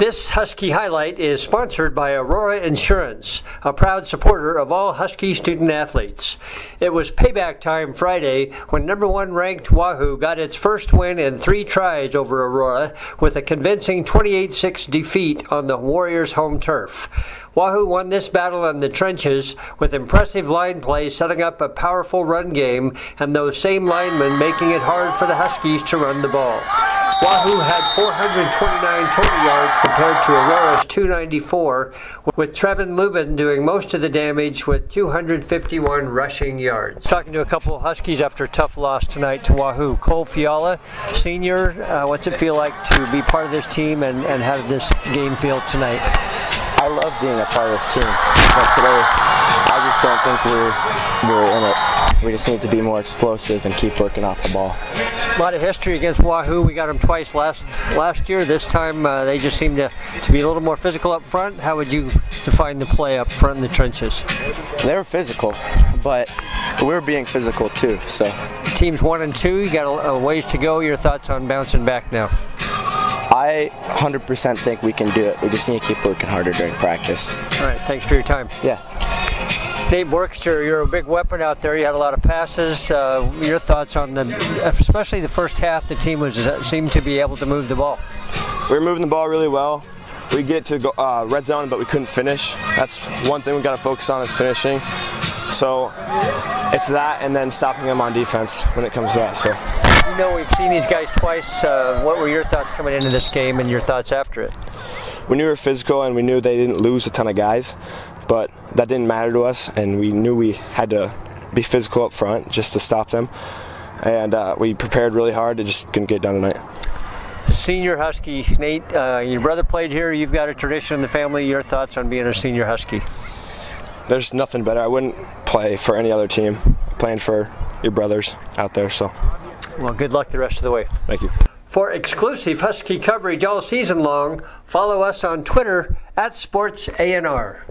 This Husky highlight is sponsored by Aurora Insurance, a proud supporter of all Husky student athletes. It was payback time Friday when number one ranked Wahoo got its first win in three tries over Aurora with a convincing 28 6 defeat on the Warriors' home turf. Wahoo won this battle in the trenches with impressive line play setting up a powerful run game and those same linemen making it hard for the Huskies to run the ball. Wahoo had 429 total yards compared to Aurora's 294, with Trevin Luben doing most of the damage with 251 rushing yards. Talking to a couple of Huskies after a tough loss tonight to Wahoo. Cole Fiala, senior, uh, what's it feel like to be part of this team and, and how did this game feel tonight? I love being a part of this team, but today I just don't think we're, we're in it. We just need to be more explosive and keep working off the ball. A lot of history against Wahoo. We got them twice last last year. This time uh, they just seem to, to be a little more physical up front. How would you define the play up front in the trenches? They were physical, but we were being physical too. So teams one and two, you got a, a ways to go. Your thoughts on bouncing back now? I 100% think we can do it. We just need to keep working harder during practice. All right, thanks for your time. Yeah. Nate Boerkircher, you're a big weapon out there. You had a lot of passes. Uh, your thoughts on the, especially the first half, the team was seemed to be able to move the ball. We were moving the ball really well. We get to go, uh, red zone, but we couldn't finish. That's one thing we got to focus on is finishing. So it's that, and then stopping them on defense when it comes to that. So. You know, we've seen these guys twice. Uh, what were your thoughts coming into this game, and your thoughts after it? We knew we were physical, and we knew they didn't lose a ton of guys but that didn't matter to us, and we knew we had to be physical up front just to stop them. And uh, we prepared really hard to just couldn't get done tonight. Senior Husky, Nate, uh, your brother played here. You've got a tradition in the family. Your thoughts on being a senior Husky? There's nothing better. I wouldn't play for any other team. playing for your brothers out there, so. Well, good luck the rest of the way. Thank you. For exclusive Husky coverage all season long, follow us on Twitter at SportsANR.